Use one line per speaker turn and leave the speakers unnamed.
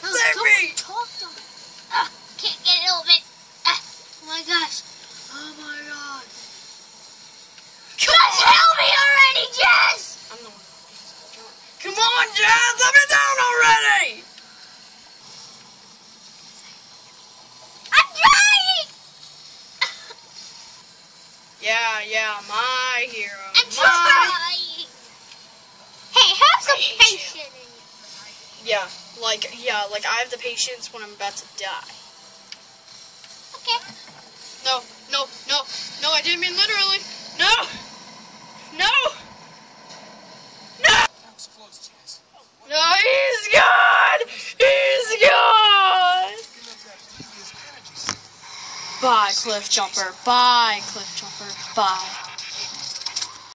Come on,
No,
save
don't
me!
talk to me. Ah, can't get it open. Ah, oh my gosh. Oh my god. Just help me already, Jess!
I'm the one. Come on, Jazz, let me down already!
I'm trying!
Yeah, yeah, my hero.
I'm
my...
trying! Hey, have some
hate you.
patience in you.
Yeah, like, yeah, like I have the patience when I'm about to die.
Okay.
No, no, no, no, I didn't mean literally. No! No! No!
That was close, Jazz.
No, he's gone! He's gone!
Picking up that previous energy.
Bye, Cliffjumper. Bye, Cliffjumper. Bye.